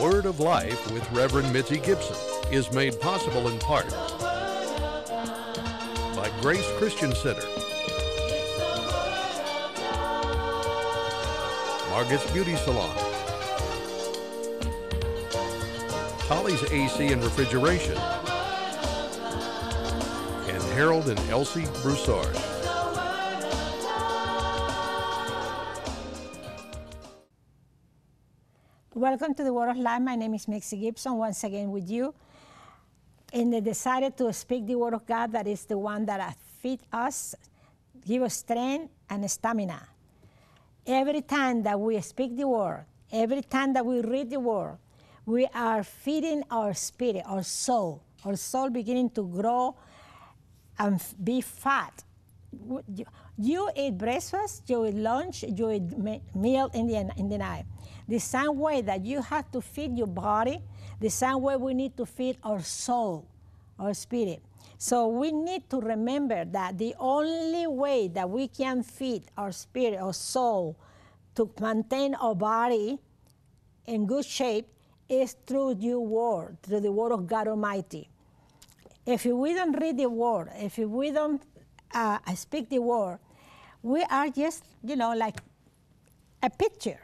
Word of Life with Reverend Mitzi Gibson is made possible in part by Grace Christian Center, Margaret's Beauty Salon, Holly's AC and Refrigeration, and Harold and Elsie Broussard. Welcome to the Word of Life. My name is Mitzi Gibson, once again with you. And I decided to speak the Word of God that is the one that feed us, give us strength and stamina. Every time that we speak the Word, every time that we read the Word, we are feeding our spirit, our soul, our soul beginning to grow and be fat. You eat breakfast, you eat lunch, you eat meal in the, in the night. The same way that you have to feed your body, the same way we need to feed our soul, our spirit. So we need to remember that the only way that we can feed our spirit, our soul, to maintain our body in good shape is through your word, through the word of God Almighty. If we don't read the word, if we don't uh, speak the word, we are just, you know, like a picture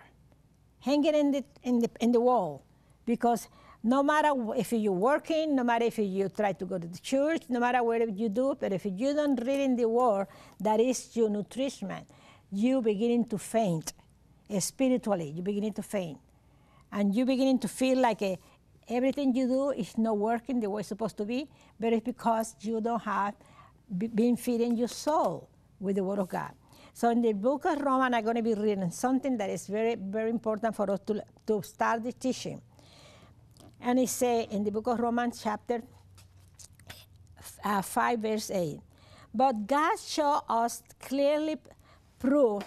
hanging in the, in the, in the wall. Because no matter if you're working, no matter if you try to go to the church, no matter whatever you do, but if you don't read in the word, that is your nutrition, you beginning to faint spiritually. You beginning to faint. And you beginning to feel like a, everything you do is not working the way it's supposed to be, but it's because you don't have been feeding your soul with the Word of God. So in the book of Romans, I'm going to be reading something that is very, very important for us to, to start the teaching. And it says in the book of Romans, chapter uh, 5, verse 8, But God showed us clearly proof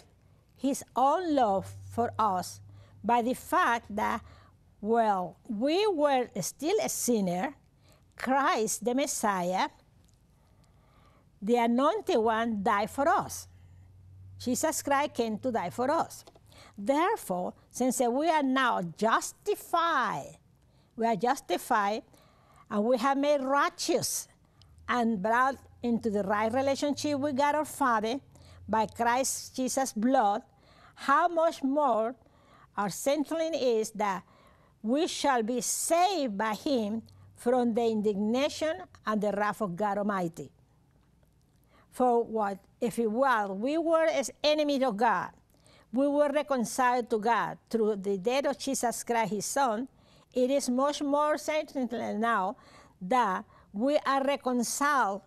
his own love for us by the fact that, well, we were still a sinner, Christ, the Messiah, the anointed one, died for us. Jesus Christ came to die for us. Therefore, since we are now justified, we are justified and we have made righteous and brought into the right relationship with God our Father by Christ Jesus' blood, how much more our centering is that we shall be saved by him from the indignation and the wrath of God Almighty. For what if while we were as enemies of God, we were reconciled to God through the death of Jesus Christ, his Son, it is much more certain now that we are reconciled,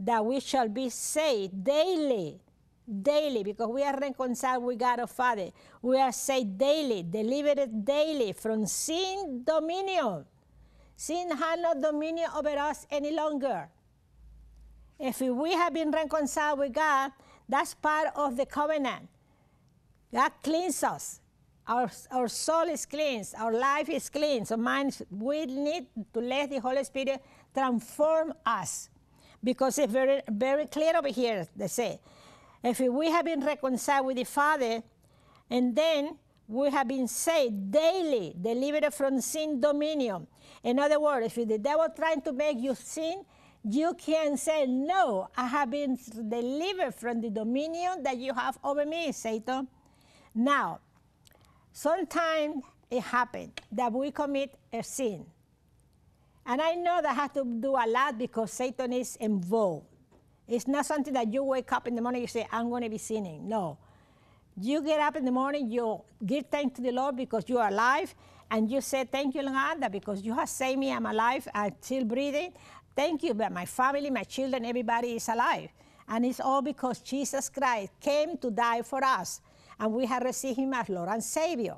that we shall be saved daily, daily, because we are reconciled with God our Father. We are saved daily, delivered daily from sin dominion. Sin has no dominion over us any longer. If we have been reconciled with God, that's part of the covenant. God cleans us. Our, our soul is cleansed. Our life is cleansed. So mind, we need to let the Holy Spirit transform us. Because it's very, very clear over here, they say. If we have been reconciled with the Father, and then we have been saved daily, delivered from sin dominion. In other words, if the devil trying to make you sin, you can say, No, I have been delivered from the dominion that you have over me, Satan. Now, sometimes it happens that we commit a sin. And I know that I have to do a lot because Satan is involved. It's not something that you wake up in the morning you say, I'm going to be sinning. No. You get up in the morning, you give thanks to the Lord because you are alive, and you say, Thank you, Lord, because you have saved me, I'm alive, I'm still breathing, Thank you, but my family, my children, everybody is alive. And it's all because Jesus Christ came to die for us, and we have received him as Lord and Savior.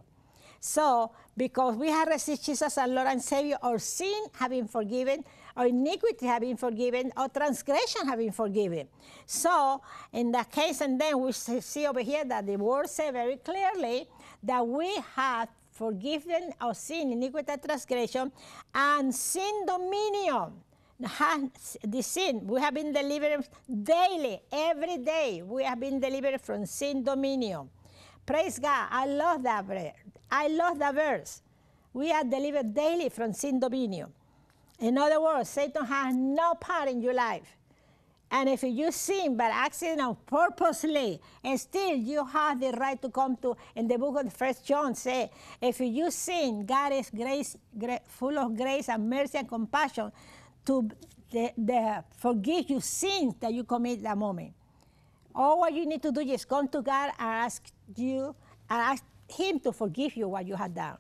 So, because we have received Jesus as Lord and Savior, our sin have been forgiven, our iniquity have been forgiven, our transgression have been forgiven. So, in that case, and then we see over here that the word says very clearly that we have forgiven our sin, iniquity, transgression, and sin dominion the sin. We have been delivered daily, every day. We have been delivered from sin dominion. Praise God. I love that verse. I love that verse. We are delivered daily from sin dominion. In other words, Satan has no part in your life. And if you sin by accident or purposely, and still you have the right to come to, in the book of First John say, if you sin, God is grace, full of grace and mercy and compassion to the, the forgive you sins that you commit that moment. All what you need to do is come to God and ask you, and ask Him to forgive you what you have done.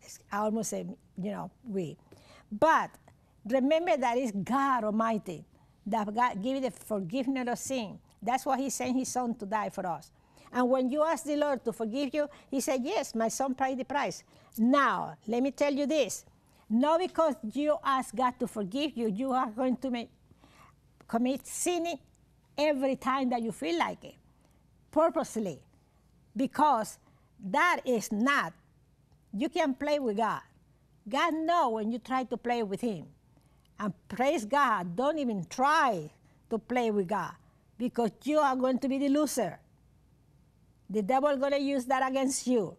It's almost say, you know, we. But remember that it's God Almighty that God give you the forgiveness of sin. That's why He sent His Son to die for us. And when you ask the Lord to forgive you, He said, Yes, my Son paid the price. Now, let me tell you this. Not because you ask God to forgive you, you are going to make, commit sin every time that you feel like it, purposely, because that is not, you can play with God. God knows when you try to play with Him. And praise God, don't even try to play with God because you are going to be the loser. The devil is going to use that against you.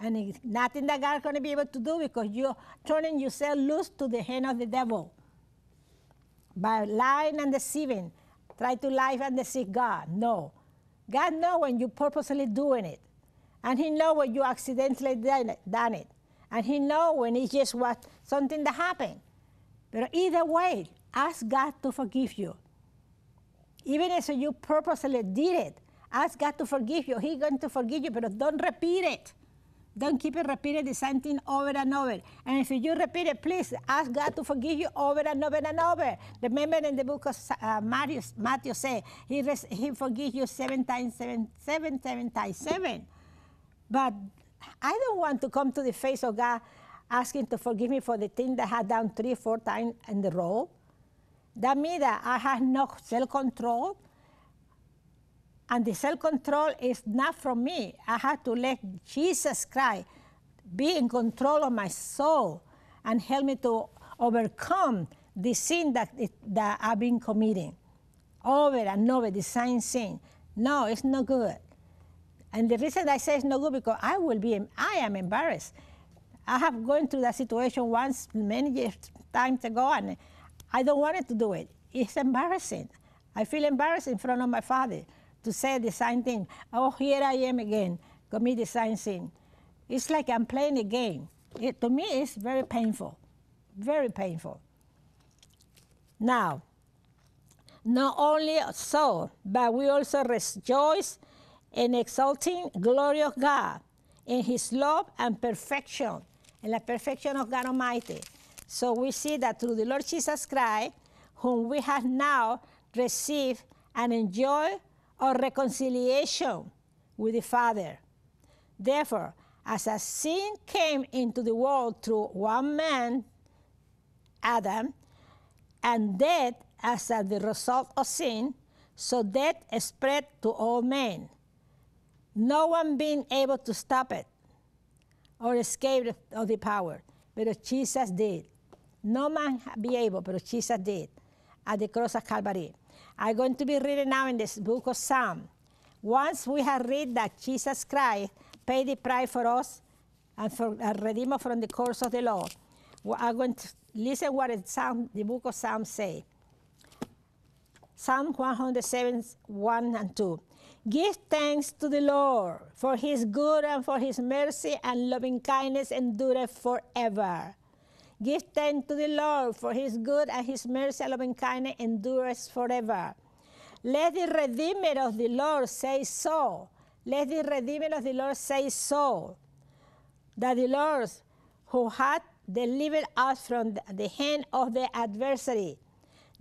And it's nothing that God is going to be able to do because you're turning yourself loose to the hand of the devil. By lying and deceiving, try to lie and deceive God. No. God knows when you're purposely doing it. And He knows when you accidentally done it. And He knows when it's just what something that happened. But either way, ask God to forgive you. Even if you purposely did it, ask God to forgive you. He's going to forgive you, but don't repeat it. Don't keep repeating the same thing over and over. And if you repeat it, please ask God to forgive you over and over and over. Remember in the book of uh, Matthew, Matthew say he, he forgives you seven times seven, seven, seven times seven. But I don't want to come to the face of God asking to forgive me for the thing that I had done three, four times in the row. That means that I have no self-control. And the self-control is not from me. I have to let Jesus Christ be in control of my soul and help me to overcome the sin that, that I've been committing. Over and over, the same sin. No, it's not good. And the reason I say it's not good because I will be, I am embarrassed. I have gone through that situation once many years times ago, and I don't want to do it. It's embarrassing. I feel embarrassed in front of my father to say the same thing. Oh, here I am again, commit the same sin. It's like I'm playing a game. It, to me, it's very painful, very painful. Now, not only so, but we also rejoice in exalting glory of God in His love and perfection and the perfection of God Almighty. So we see that through the Lord Jesus Christ, whom we have now received and enjoy our reconciliation with the Father. Therefore, as a sin came into the world through one man, Adam, and death as a, the result of sin, so death spread to all men. No one being able to stop it or escape of the power. But Jesus did. No man be able, but Jesus did at the cross of Calvary. I'm going to be reading now in this book of Psalm. Once we have read that Jesus Christ paid the price for us and for a redeemer from the curse of the law, I'm going to listen what it Psalm, the book of Psalm say. Psalm 107, 1 and 2. Give thanks to the Lord, for his good and for his mercy and loving kindness endureth forever. Give thanks to the Lord, for his good and his mercy and loving kindness endures forever. Let the Redeemer of the Lord say so. Let the Redeemer of the Lord say so. That the Lord who hath delivered us from the hand of the adversary.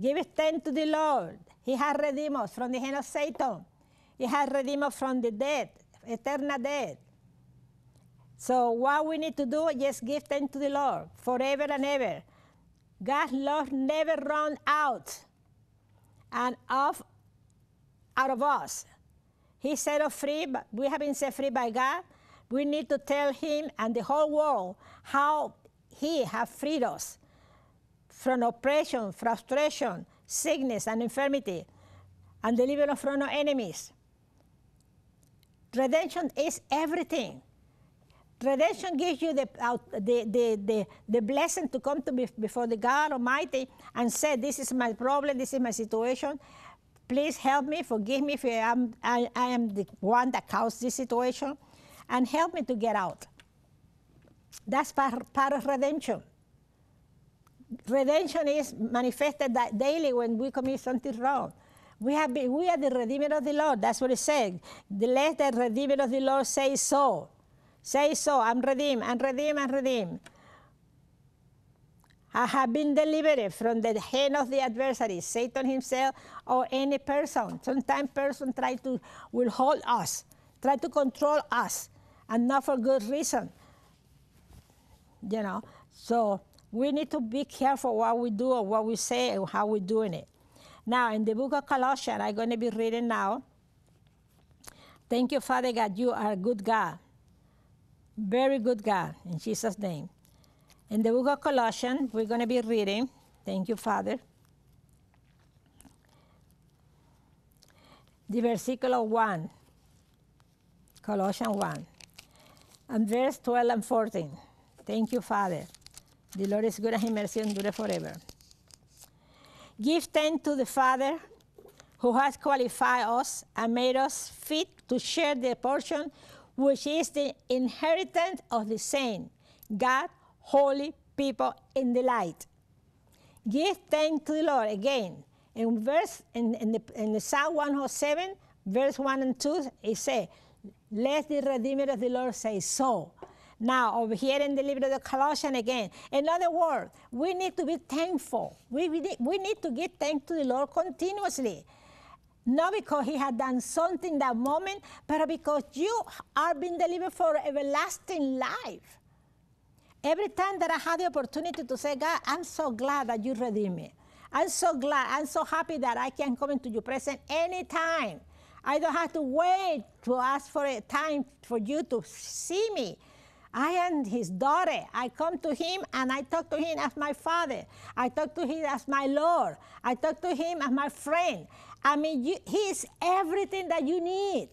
Give thanks to the Lord. He has redeemed us from the hand of Satan. He has redeemed us from the death, eternal death. So what we need to do is give thanks to the Lord forever and ever. God's love never run out and off out of us. He set us free, but we have been set free by God. We need to tell him and the whole world how he has freed us from oppression, frustration, sickness, and infirmity, and delivered us from our enemies. Redemption is everything. Redemption gives you the, the, the, the, the blessing to come to be, before the God Almighty and say, This is my problem, this is my situation. Please help me, forgive me if I am, I, I am the one that caused this situation, and help me to get out. That's part, part of redemption. Redemption is manifested daily when we commit something wrong. We, have been, we are the Redeemer of the Lord. That's what it said. The let the Redeemer of the Lord say so. Say so. I'm redeemed. I'm redeemed. I'm redeemed. I have been delivered from the hand of the adversary, Satan himself or any person. Sometimes person try to will hold us, try to control us, and not for good reason. You know, so we need to be careful what we do or what we say and how we're doing it. Now, in the book of Colossians, I'm going to be reading now. Thank you, Father God. You are a good God. Very good God, in Jesus' name. In the book of Colossians, we're going to be reading. Thank you, Father. The versículo 1. Colossians 1. And verse 12 and 14. Thank you, Father. The Lord is good and his mercy endure forever. Give thanks to the Father who has qualified us and made us fit to share the portion which is the inheritance of the saint, God, holy people in the light. Give thanks to the Lord again. In verse in, in the in the Psalm 107, verse 1 and 2, it says, Let the Redeemer of the Lord say so. Now, over here in the livre of the Colossians again. In other words, we need to be thankful. We, we, need, we need to give thanks to the Lord continuously. Not because he had done something that moment, but because you are being delivered for everlasting life. Every time that I had the opportunity to say, God, I'm so glad that you redeemed me. I'm so glad, I'm so happy that I can come into your presence anytime. I don't have to wait to ask for a time for you to see me. I am his daughter. I come to him and I talk to him as my father. I talk to him as my Lord. I talk to him as my friend. I mean, you, he is everything that you need.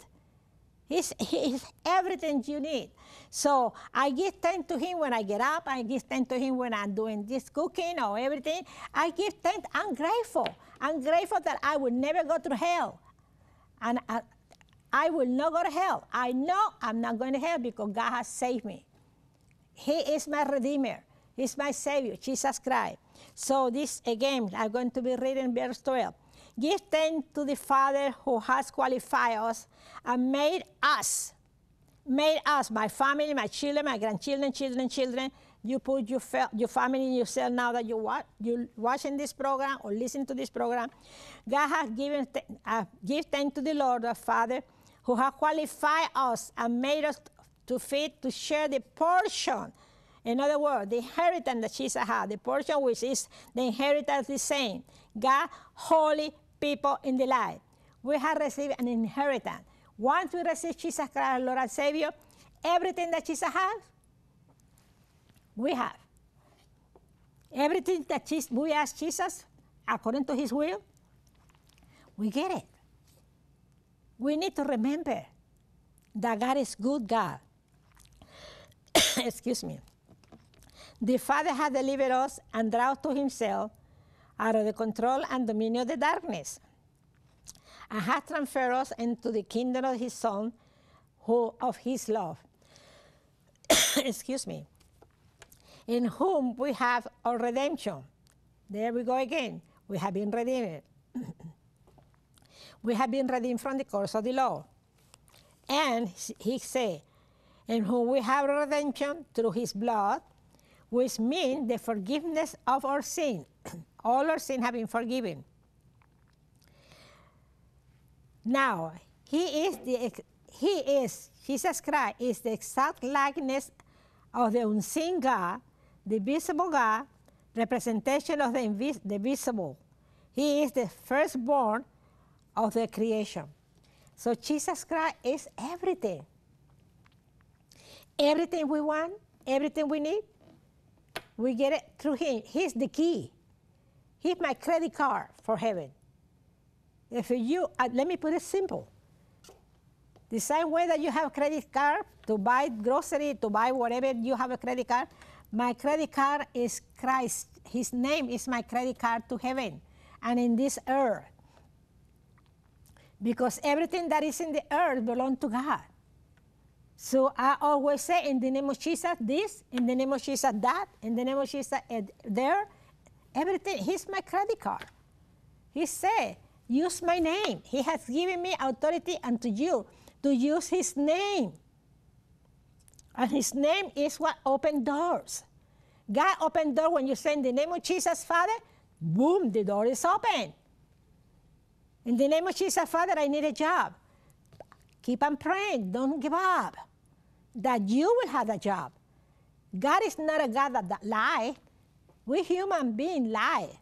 He's, he's everything you need. So I give thanks to him when I get up. I give thanks to him when I'm doing this cooking or everything. I give thanks. I'm grateful. I'm grateful that I will never go to hell. And I, I will not go to hell. I know I'm not going to hell because God has saved me. He is my Redeemer. He's my Savior, Jesus Christ. So this, again, I'm going to be reading verse 12. Give thanks to the Father who has qualified us and made us, made us, my family, my children, my grandchildren, children, children. You put your, your family yourself now that you watch, you're watching this program or listening to this program. God has given, uh, give thanks to the Lord, the Father, who has qualified us and made us to fit to share the portion. In other words, the inheritance that Jesus had, the portion which is the inheritance the same. God, holy people in the light. We have received an inheritance. Once we receive Jesus Christ, Lord and Savior, everything that Jesus has, we have. Everything that we ask Jesus, according to his will, we get it. We need to remember that God is good God. Excuse me. The Father has delivered us and drawn to himself out of the control and dominion of the darkness and has transferred us into the kingdom of his Son, who of his love. Excuse me. In whom we have our redemption. There we go again. We have been redeemed. we have been redeemed from the curse of the law. And he said, in whom we have redemption through his blood, which means the forgiveness of our sin. All our sin have been forgiven. Now, he is the he is Jesus Christ is the exact likeness of the unseen God, the visible God, representation of the, invis- the visible. He is the firstborn of the creation. So Jesus Christ is everything. Everything we want, everything we need, we get it through Him. He's the key. He's my credit card for heaven. If you, uh, let me put it simple. The same way that you have a credit card to buy grocery, to buy whatever you have a credit card, my credit card is Christ. His name is my credit card to heaven and in this earth. Because everything that is in the earth belongs to God. So I always say, in the name of Jesus, this, in the name of Jesus, that, in the name of Jesus, there, everything. He's my credit card. He said, use my name. He has given me authority unto you to use his name. And his name is what opened doors. God opened door when you say in the name of Jesus, Father, boom, the door is open. In the name of Jesus, Father, I need a job. Keep on praying. Don't give up. That you will have a job. God is not a God that, that lie. We human beings lie.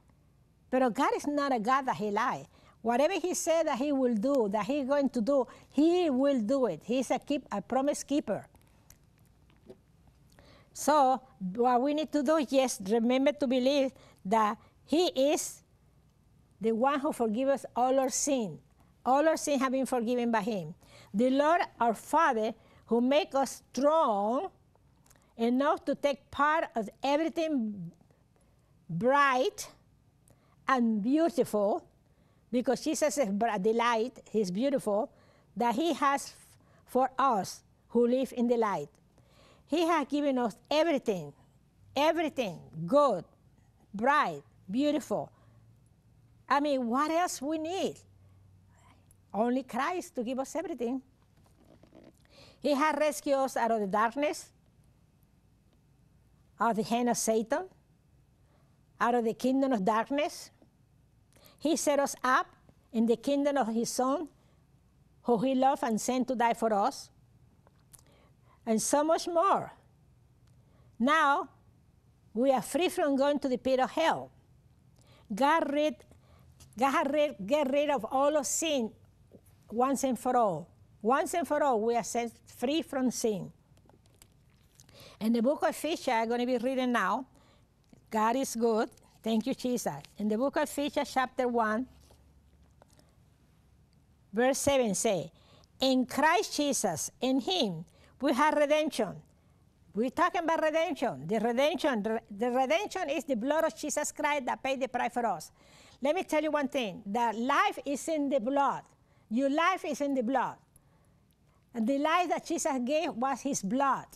But God is not a God that he lie. Whatever he said that he will do, that he's going to do, he will do it. He's a keep a promise keeper. So what we need to do is just remember to believe that he is the one who forgives us all our sin. All our sin have been forgiven by him. The Lord our Father who make us strong enough to take part of everything bright and beautiful because Jesus is the light, he's beautiful, that he has for us who live in the light. He has given us everything, everything good, bright, beautiful. I mean, what else we need? Only Christ to give us everything. He has rescued us out of the darkness, out of the hand of Satan, out of the kingdom of darkness. He set us up in the kingdom of His Son, who He loved and sent to die for us and so much more. Now, we are free from going to the pit of hell. God, rid, God rid, get rid of all of sin once and for all. Once and for all, we are set free from sin. In the book of Ephesians, I'm going to be reading now. God is good. Thank you, Jesus. In the book of Ephesians, chapter 1, verse 7 say, In Christ Jesus, in Him, we have redemption. We're talking about redemption. The redemption, the redemption is the blood of Jesus Christ that paid the price for us. Let me tell you one thing: that life is in the blood. Your life is in the blood. And the life that Jesus gave was His blood.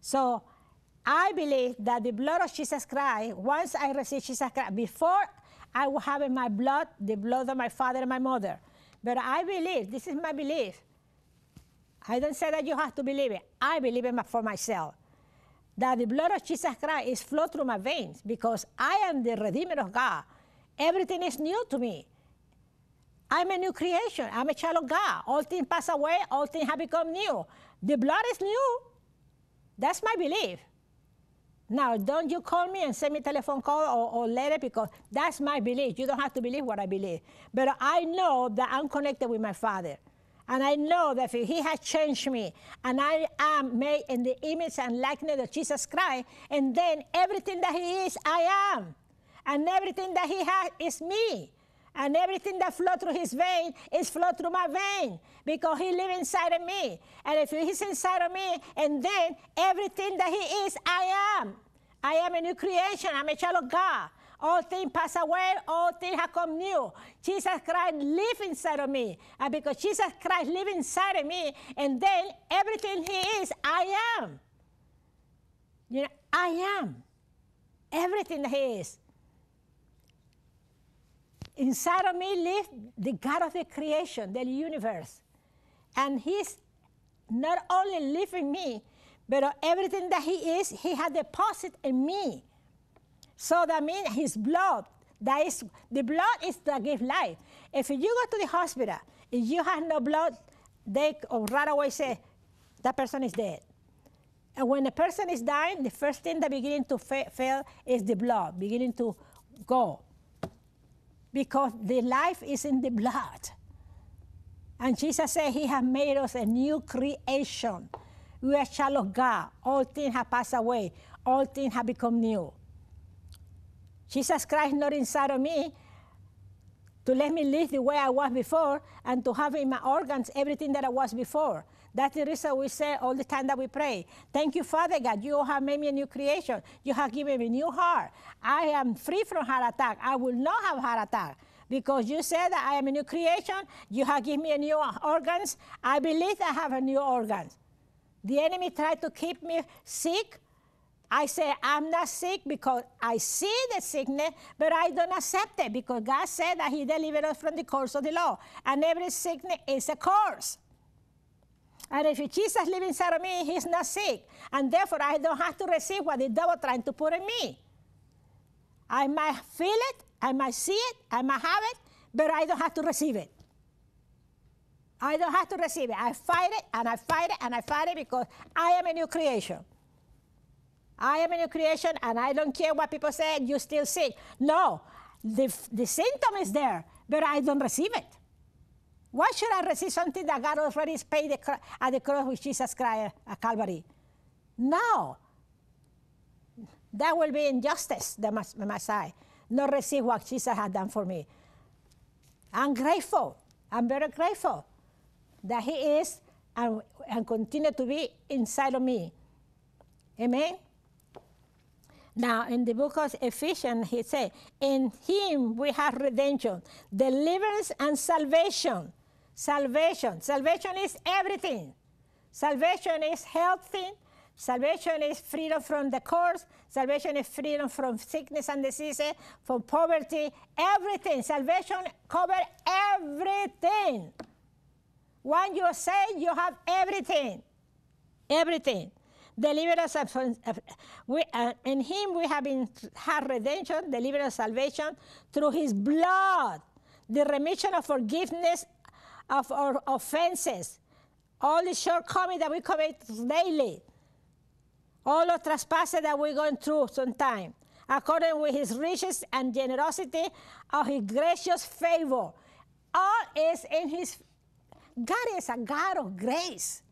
So I believe that the blood of Jesus Christ, once I receive Jesus Christ, before I will have in my blood the blood of my father and my mother. But I believe, this is my belief, I don't say that you have to believe it. I believe it for myself. That the blood of Jesus Christ is flow through my veins because I am the Redeemer of God. Everything is new to me. I'm a new creation. I'm a child of God. All things pass away, all things have become new. The blood is new. That's my belief. Now, don't you call me and send me a telephone call or, or letter because that's my belief. You don't have to believe what I believe. But I know that I'm connected with my Father. And I know that He has changed me, and I am made in the image and likeness of Jesus Christ, and then everything that He is, I am. And everything that He has is me. And everything that flows through His vein is flow through my vein because He lives inside of me. And if He's inside of me, and then everything that He is, I am. I am a new creation. I'm a child of God. All things pass away, all things have come new. Jesus Christ live inside of me. And because Jesus Christ live inside of me, and then everything he is, I am. You know, I am. Everything that he is. Inside of me lives the God of the creation, the universe. And he's not only living me, but everything that he is, he has deposited in me. So that means his blood, that is, the blood is to give life. If you go to the hospital, if you have no blood, they right away say, that person is dead. And when a person is dying, the first thing that beginning to fa- fail is the blood, beginning to go. Because the life is in the blood. And Jesus said he has made us a new creation. We are child of God. All things have passed away. All things have become new. Jesus Christ not inside of me to let me live the way I was before and to have in my organs everything that I was before. That's the reason we say all the time that we pray. Thank you, Father God. You have made me a new creation. You have given me a new heart. I am free from heart attack. I will not have heart attack because you said that I am a new creation. You have given me a new organs. I believe I have a new organs. The enemy tried to keep me sick. I say I'm not sick because I see the sickness, but I don't accept it because God said that He delivered us from the curse of the law. And every sickness is a curse. And if Jesus lives inside of me, He's not sick. And therefore, I don't have to receive what the devil trying to put in me. I might feel it, I might see it, I might have it, but I don't have to receive it. I don't have to receive it. I fight it and I fight it and I fight it because I am a new creation. I am a new creation and I don't care what people say, you're still sick. No, the, the symptom is there, but I don't receive it. Why should I receive something that God already paid the, at the cross with Jesus Christ at Calvary? No. That will be injustice, the Messiah. Not receive what Jesus has done for me. I'm grateful. I'm very grateful that He is and, and continue to be inside of me. Amen. Now, in the book of Ephesians, he said, In him we have redemption, deliverance, and salvation. Salvation. Salvation is everything. Salvation is healthy. Salvation is freedom from the curse. Salvation is freedom from sickness and diseases, from poverty, everything. Salvation covers everything. When you say you have everything, everything. Deliver us from, we, uh, in Him we have been had redemption, deliverance, salvation through His blood, the remission of forgiveness of our offenses, all the shortcomings that we commit daily, all the trespasses that we're going through sometime, according with His riches and generosity of His gracious favor. All is in His God is a God of grace.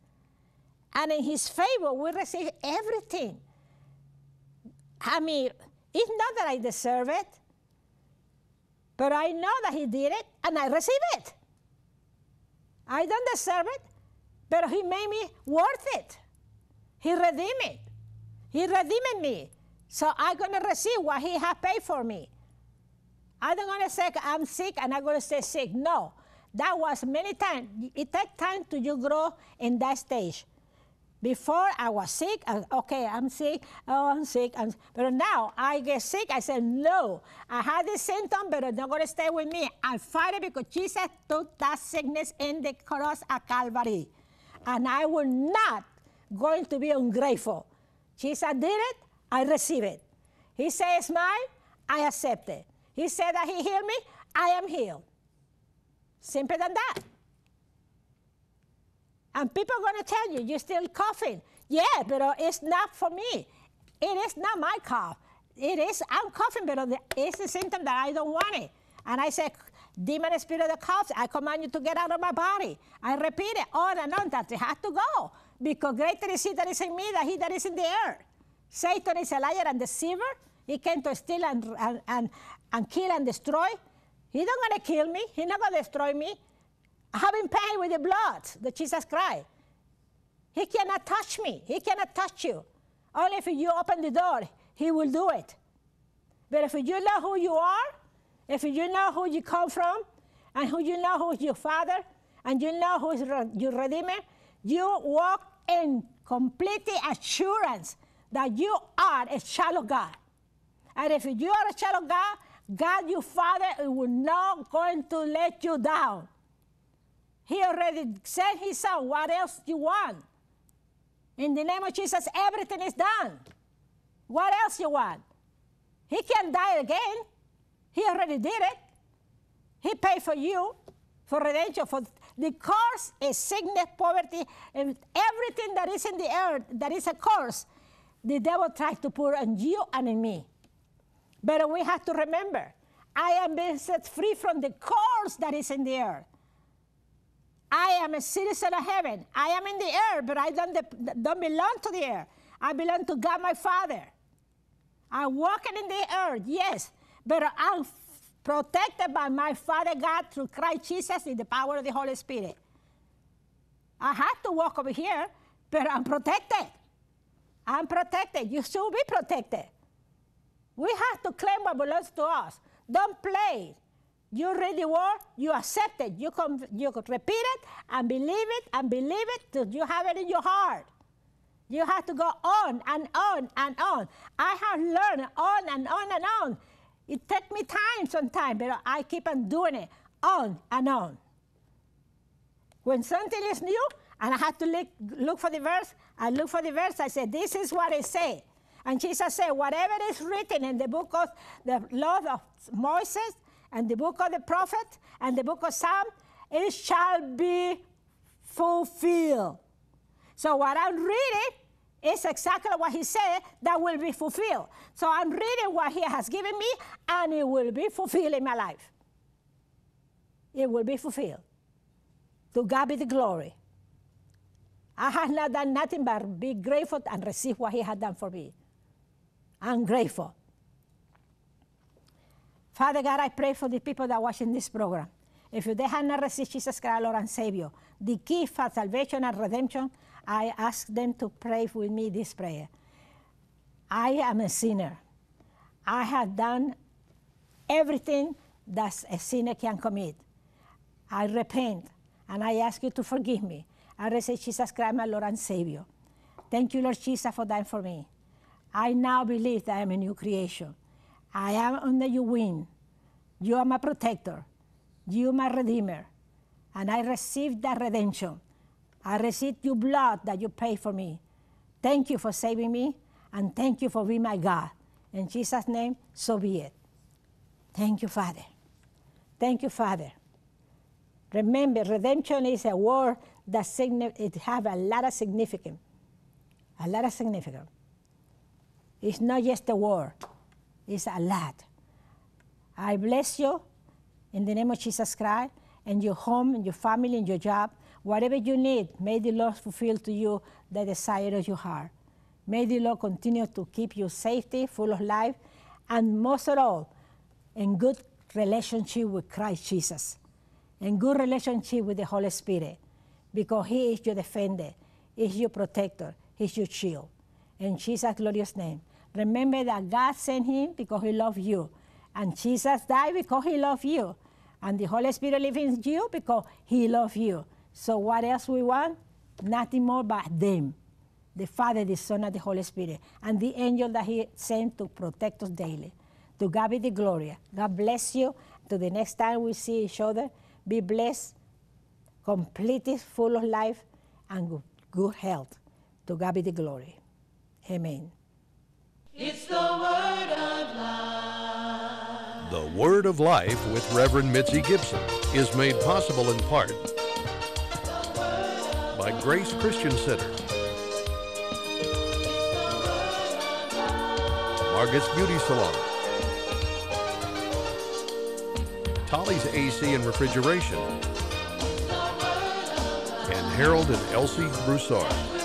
And in His favor, we receive everything. I mean, it's not that I deserve it, but I know that He did it and I receive it. I don't deserve it, but He made me worth it. He redeemed it. He redeemed me. So I'm going to receive what He has paid for me. I'm not going to say I'm sick and I'm going to stay sick. No. That was many times. It takes time to you grow in that stage. Before I was sick, I, okay, I'm sick, oh, I'm sick. I'm, but now I get sick, I said, no, I had this symptom, but it's not going to stay with me. I fight it because Jesus took that sickness in the cross at Calvary. And I will not going to be ungrateful. Jesus did it, I receive it. He says mine, I accept it. He said that he healed me, I am healed. Simple than that. And people are going to tell you, you're still coughing. Yeah, but uh, it's not for me. It is not my cough. It is, I'm coughing, but it's a symptom that I don't want it. And I say, demon spirit of the coughs, I command you to get out of my body. I repeat it on and on that it has to go. Because greater is he that is in me than he that is in the earth. Satan is a liar and deceiver. He came to steal and, and, and, and kill and destroy. He's not going to kill me. He's not going to destroy me. I have been paid with the blood that Jesus Christ. He cannot touch me. He cannot touch you. Only if you open the door, he will do it. But if you know who you are, if you know who you come from, and who you know who is your father, and you know who is your redeemer, you walk in complete assurance that you are a child of God. And if you are a child of God, God, your Father, is not going to let you down. He already sent His Son. What else do you want? In the name of Jesus, everything is done. What else you want? He can die again. He already did it. He paid for you for redemption. For the curse is sickness, poverty, and everything that is in the earth that is a curse. The devil tries to put on you and in me. But we have to remember, I am being set free from the curse that is in the earth. I am a citizen of heaven. I am in the air, but I don't, don't belong to the air. I belong to God my Father. I'm walking in the earth, yes, but I'm protected by my Father God through Christ Jesus in the power of the Holy Spirit. I have to walk over here, but I'm protected. I'm protected. You should be protected. We have to claim what belongs to us. Don't play. You read the word, you accept it, you, com- you repeat it and believe it and believe it till you have it in your heart. You have to go on and on and on. I have learned on and on and on. It takes me time sometimes, but I keep on doing it on and on. When something is new and I have to look, look for the verse, I look for the verse, I say, This is what it says. And Jesus said, Whatever is written in the book of the law of Moses and the book of the prophet and the book of Psalm, it shall be fulfilled. So what I'm reading is exactly what he said that will be fulfilled. So I'm reading what he has given me, and it will be fulfilled in my life. It will be fulfilled. To God be the glory. I have not done nothing but be grateful and receive what he has done for me. I'm grateful. Father God, I pray for the people that are watching this program. If you they have not received Jesus Christ, Lord and Savior, the key for salvation and redemption, I ask them to pray with me this prayer. I am a sinner. I have done everything that a sinner can commit. I repent and I ask you to forgive me. I receive Jesus Christ, my Lord and Savior. Thank you, Lord Jesus, for dying for me. I now believe that I am a new creation. I am under your wing. You are my protector. You are my redeemer. And I receive that redemption. I receive your blood that you paid for me. Thank you for saving me, and thank you for being my God. In Jesus' name, so be it. Thank you, Father. Thank you, Father. Remember, redemption is a word that signi- it have a lot of significance. A lot of significance. It's not just a word, it's a lot. I bless you in the name of Jesus Christ, and your home, and your family, and your job. Whatever you need, may the Lord fulfill to you the desire of your heart. May the Lord continue to keep you safety, full of life, and most of all, in good relationship with Christ Jesus, in good relationship with the Holy Spirit, because He is your defender, He's your protector, He's your shield. In Jesus' glorious name. Remember that God sent Him because He loved you, and Jesus died because He loved you, and the Holy Spirit lives in you because He loved you. So what else we want? Nothing more but them the Father, the Son, and the Holy Spirit, and the angel that He sent to protect us daily. To God be the glory. God bless you. To the next time we see each other, be blessed, completely full of life, and good, good health. To God be the glory. Amen. It's the word of life. The Word of Life with Reverend Mitzi Gibson is made possible in part Grace Christian Center, Margaret's Beauty Salon, Tolly's AC and Refrigeration, and Harold and Elsie Broussard.